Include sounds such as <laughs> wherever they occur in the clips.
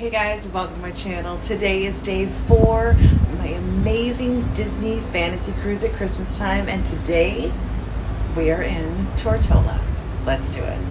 Hey guys, welcome to my channel. Today is day four of my amazing Disney fantasy cruise at Christmas time, and today we are in Tortola. Let's do it.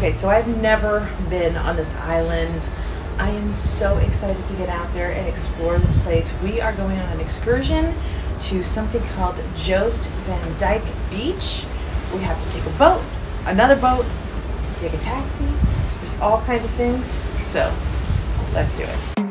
Okay, so I've never been on this island. I am so excited to get out there and explore this place. We are going on an excursion to something called Jost Van Dyke Beach. We have to take a boat, another boat, take a taxi. There's all kinds of things. So let's do it.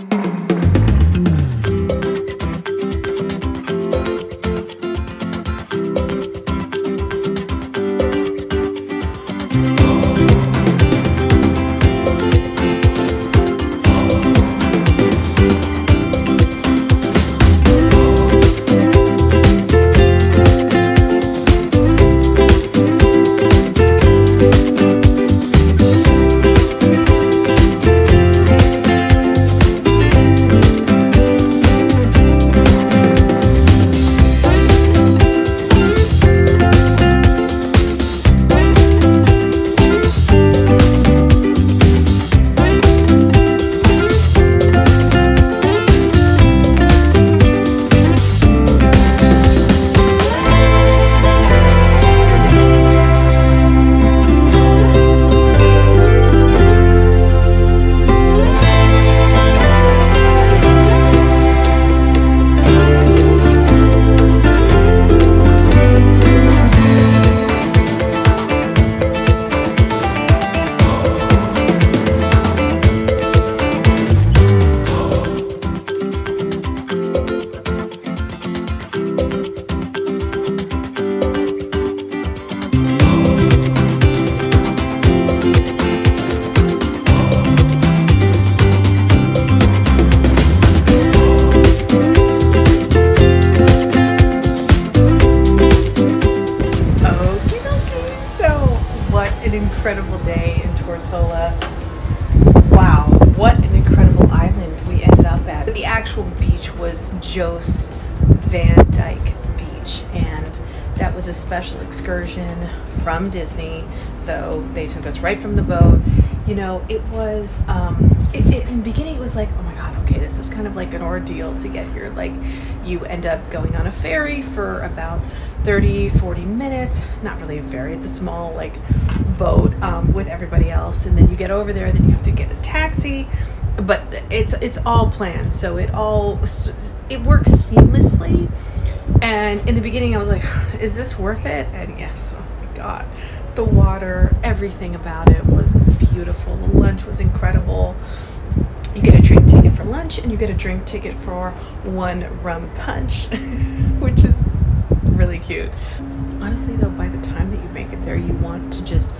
Special excursion from Disney. So, they took us right from the boat. You know, it was, um, it, it, in the beginning, it was like, oh my god, okay, this is kind of like an ordeal to get here. Like, you end up going on a ferry for about 30, 40 minutes. Not really a ferry, it's a small, like, boat um, with everybody else. And then you get over there, then you have to get a taxi. But it's it's all planned, so it all it works seamlessly. And in the beginning, I was like, <sighs> "Is this worth it?" And yes, oh my god, the water, everything about it was beautiful. The lunch was incredible. You get a drink ticket for lunch, and you get a drink ticket for one rum punch, <laughs> which is really cute. Honestly, though, by the time that you make it there, you want to just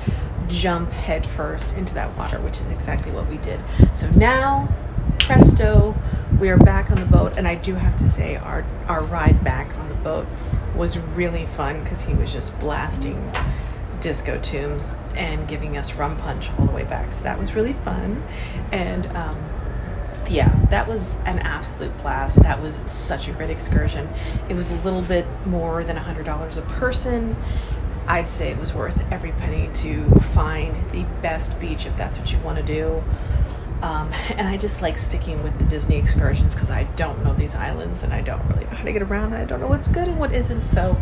jump headfirst into that water, which is exactly what we did. So now, presto, we are back on the boat, and I do have to say, our our ride back on the boat was really fun because he was just blasting disco tunes and giving us rum punch all the way back. So that was really fun, and. Um, yeah, that was an absolute blast. That was such a great excursion. It was a little bit more than $100 a person. I'd say it was worth every penny to find the best beach if that's what you want to do. Um, <laughs> and I just like sticking with the Disney excursions because I don't know these islands and I don't really know how to get around. And I don't know what's good and what isn't. So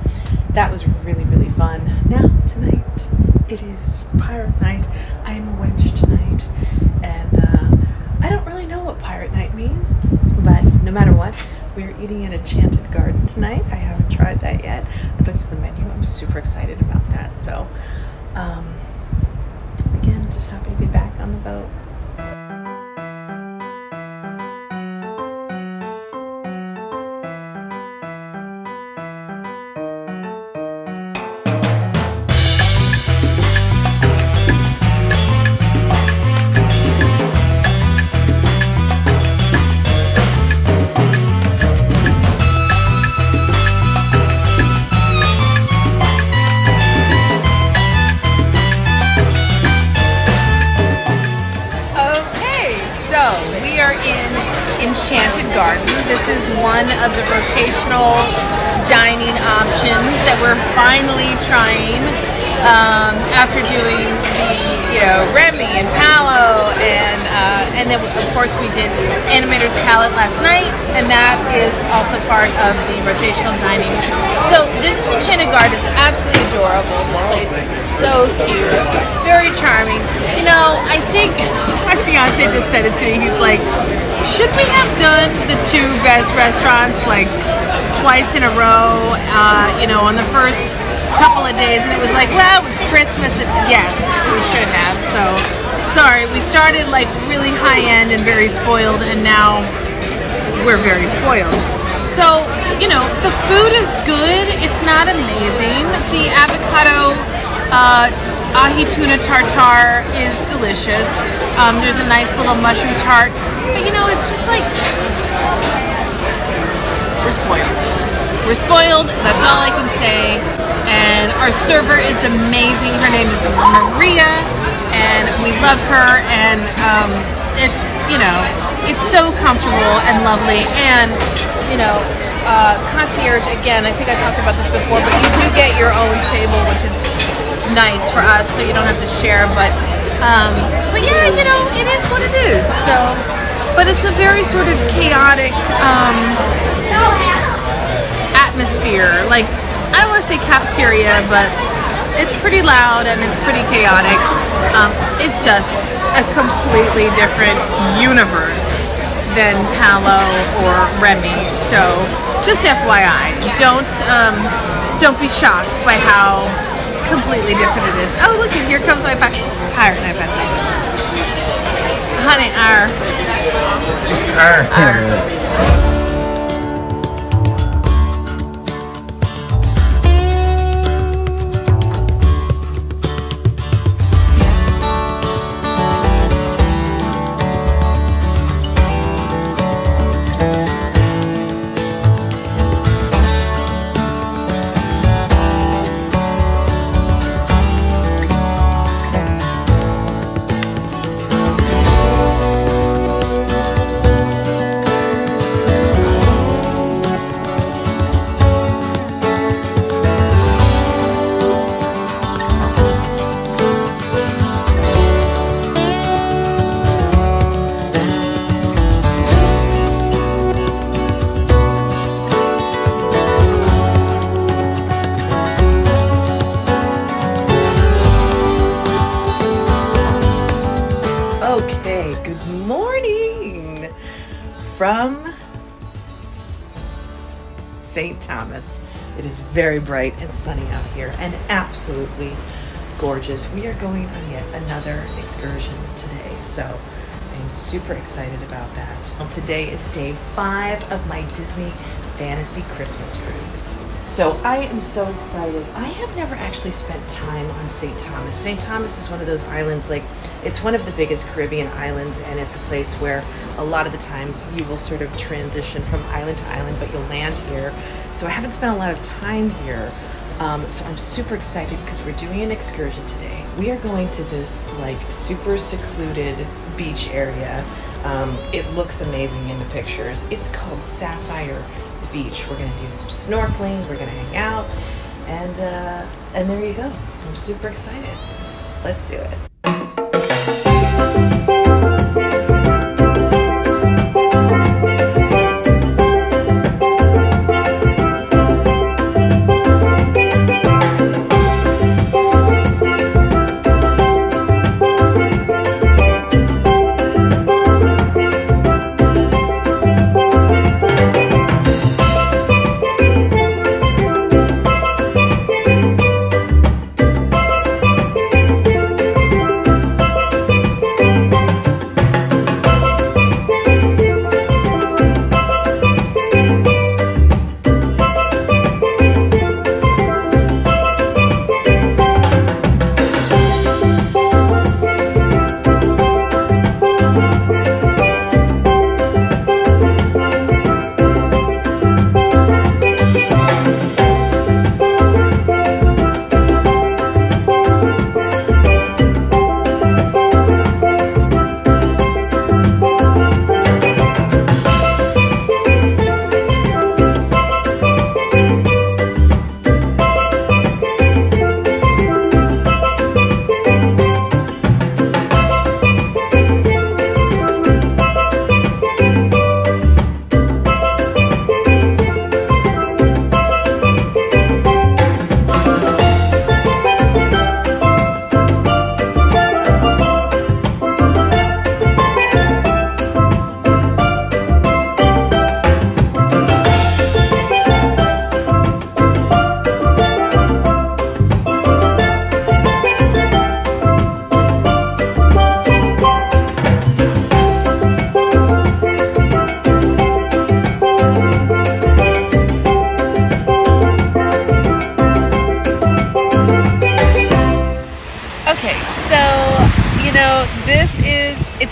that was really, really fun. Now, tonight, it is pirate night. I am a wench tonight. And uh, I don't really know what pirate night means, but no matter what, we're eating at Enchanted Garden tonight. I haven't tried that yet. I looked at the menu. I'm super excited about that. So, um, again, just happy to be back on the boat. Finally trying um, after doing the you know Remy and Palo and uh, and then of course we did Animator's Palette last night and that is also part of the rotational dining. So this is Enchanted Garden. It's absolutely adorable. This place is so cute, very charming. You know, I think my fiance just said it to me. He's like, should we have done the two best restaurants like twice in a row? Uh, you know, on the first couple of days, and it was like, well, it was Christmas. Yes, we should have. So sorry, we started like really high end and very spoiled, and now we're very spoiled. So, you know, the food is good. It's not amazing. The avocado uh, ahi tuna tartare is delicious. Um, there's a nice little mushroom tart. But, you know, it's just like, we're spoiled. We're spoiled. That's all I can say. And our server is amazing. Her name is Maria, and we love her. And um, it's, you know, it's so comfortable and lovely. And, you know, uh, concierge, again, I think I talked about this before, but you do get your own table, which is nice for us, so you don't have to share. But, um, but yeah, you know, it is what it is. So, but it's a very sort of chaotic um, atmosphere. Like, I don't want to say cafeteria, but it's pretty loud and it's pretty chaotic. Um, it's just a completely different universe than Palo or Remy. So just FYI, don't um, don't be shocked by how completely different it is. Oh look, here comes my back. It's pirate iPad. Honey, our. our. Okay, very bright and sunny out here and absolutely gorgeous. We are going on yet another excursion today, so I'm super excited about that. Well, today is day five of my Disney Fantasy Christmas Cruise. So I am so excited. I have never actually spent time on St. Thomas. St. Thomas is one of those islands, like it's one of the biggest Caribbean islands, and it's a place where a lot of the times you will sort of transition from island to island, but you'll land here. So I haven't spent a lot of time here. Um, so I'm super excited because we're doing an excursion today. We are going to this like super secluded beach area. Um, it looks amazing in the pictures. It's called Sapphire Beach. We're gonna do some snorkeling. We're gonna hang out, and uh, and there you go. So I'm super excited. Let's do it.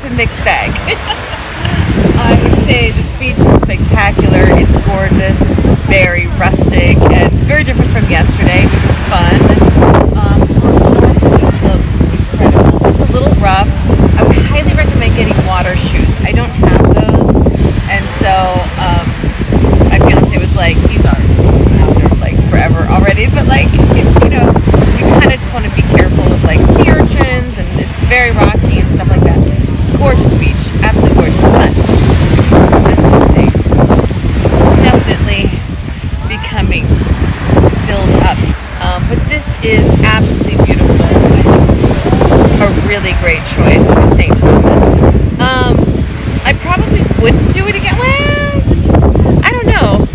A mixed bag. <laughs> I would say this beach is spectacular. It's gorgeous. It's very rustic and very different from yesterday, which is fun. Um, looks incredible. It's a little rough. I would highly recommend getting water shoes. I don't have those, and so um, my fiance was like, "These are out there like forever already," but like you know, you kind of just want to be careful of like sea urchins, and it's very rocky and stuff like that. Gorgeous beach, absolutely gorgeous. But as we say, this is definitely becoming built up. Um, but this is absolutely beautiful. I think a really great choice for St. Thomas. Um, I probably wouldn't do it again. Well, I don't know.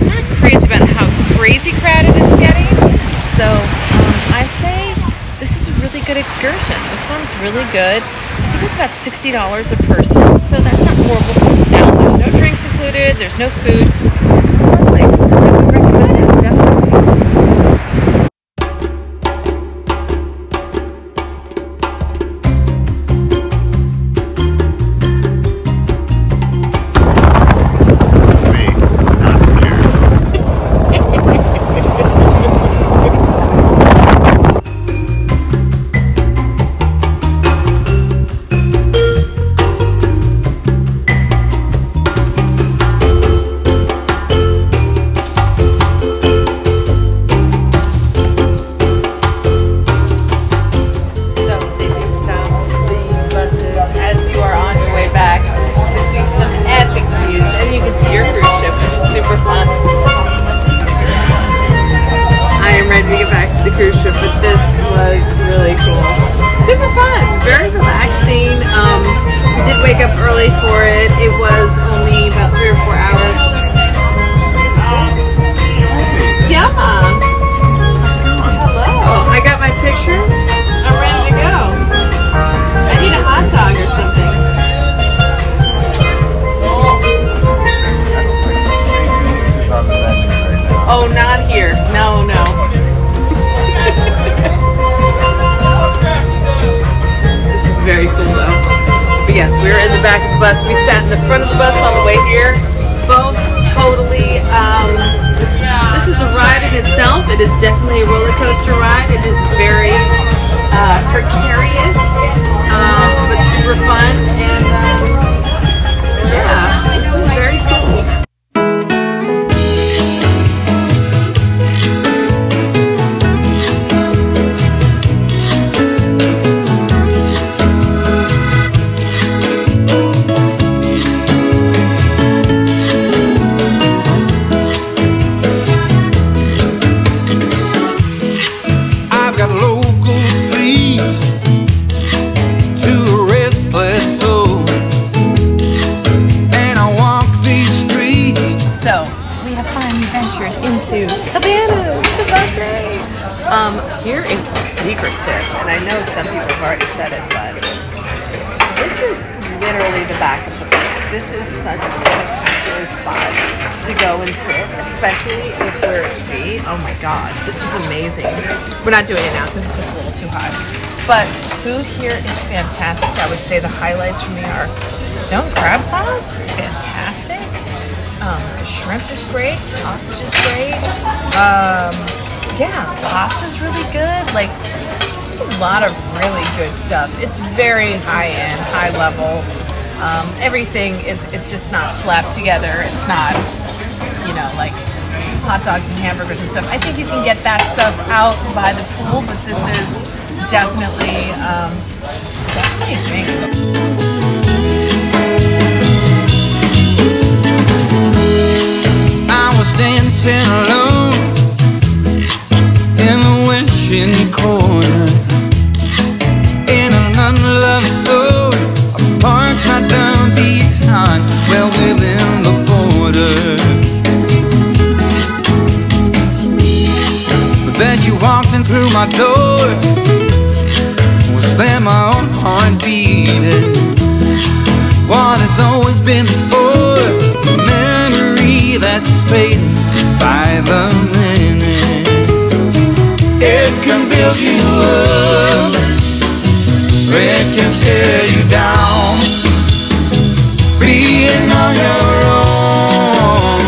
I'm not crazy about how crazy crowded it's getting. So um, I say this is a really good excursion. This one's really good. I think it's about $60 a person, so that's not horrible. Now, there's no drinks included, there's no food. This is literally the back of the boat. This is such a spectacular spot to go and sit, especially if we're at sea. Oh my god, this is amazing. We're not doing it now because it's just a little too hot. But food here is fantastic. I would say the highlights for me are stone crab claws, fantastic. Um, the shrimp is great. Sausage is great. Um, yeah, pasta's really good. Like, lot of really good stuff. It's very high end, high level. Um, everything is it's just not slapped together. It's not, you know, like hot dogs and hamburgers and stuff. I think you can get that stuff out by the pool, but this is definitely um. I was dancing alone in the wishing corner. Unloved soul, parked my down behind, well within the border. Then you walked in through my door, tear you down. Being on your own,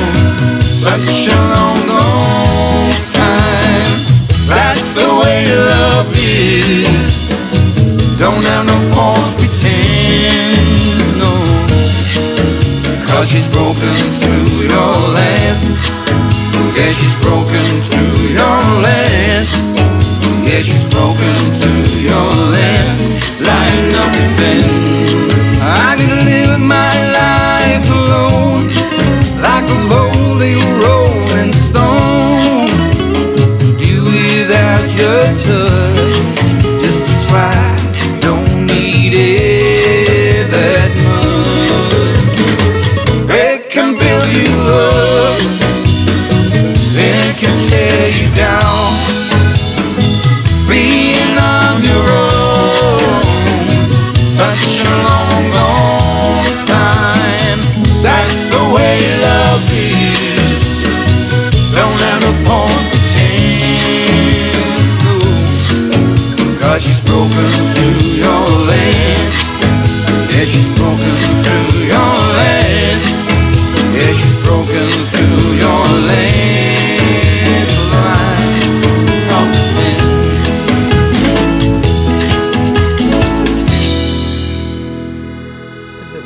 such a long, long time. That's the way love is. Don't have no false pretense, no. Cause she's broken through your last. Yeah, she's broken up defense. I can live my life alone.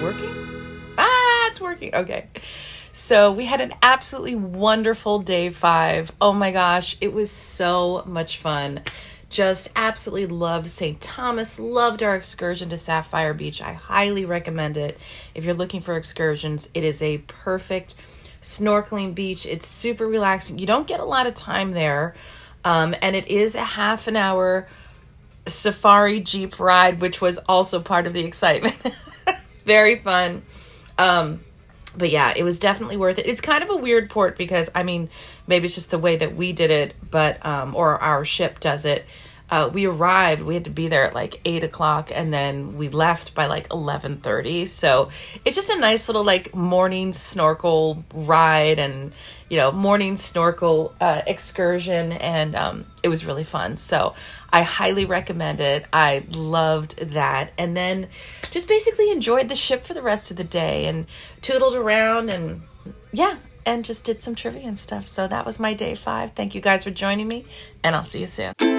Working? Ah, it's working. Okay. So we had an absolutely wonderful day five. Oh my gosh, it was so much fun. Just absolutely loved St. Thomas, loved our excursion to Sapphire Beach. I highly recommend it. If you're looking for excursions, it is a perfect snorkeling beach. It's super relaxing. You don't get a lot of time there. Um, and it is a half an hour safari jeep ride, which was also part of the excitement. <laughs> Very fun. Um, but yeah, it was definitely worth it. It's kind of a weird port because I mean, maybe it's just the way that we did it, but um, or our ship does it. Uh, we arrived. We had to be there at like eight o'clock, and then we left by like eleven thirty. So it's just a nice little like morning snorkel ride, and you know morning snorkel uh, excursion, and um, it was really fun. So I highly recommend it. I loved that, and then just basically enjoyed the ship for the rest of the day, and tootled around, and yeah, and just did some trivia and stuff. So that was my day five. Thank you guys for joining me, and I'll see you soon.